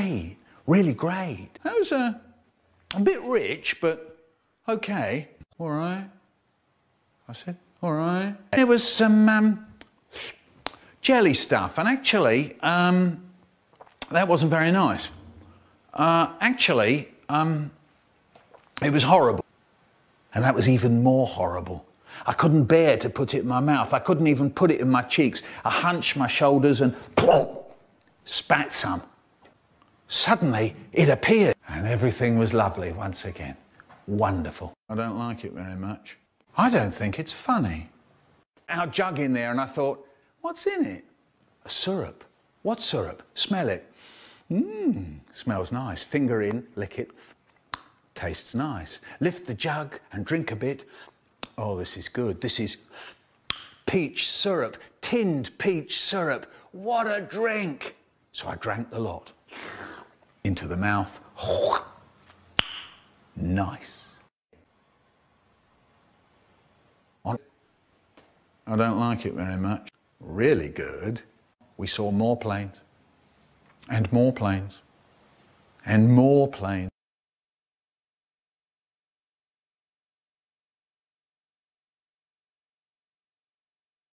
great, really great. That was a, a bit rich, but okay. All right. I said, all right. There was some um, jelly stuff, and actually, um, that wasn't very nice. Uh, actually, um, it was horrible. And that was even more horrible. I couldn't bear to put it in my mouth. I couldn't even put it in my cheeks. I hunched my shoulders and spat some. Suddenly, it appeared, and everything was lovely once again. Wonderful. I don't like it very much. I don't think it's funny. Our jug in there, and I thought, what's in it? A syrup. What syrup? Smell it. Mmm, smells nice. Finger in, lick it. Tastes nice. Lift the jug and drink a bit. Oh, this is good. This is peach syrup, tinned peach syrup. What a drink! So I drank the lot. Into the mouth. Nice. I don't like it very much. Really good. We saw more planes and more planes and more planes.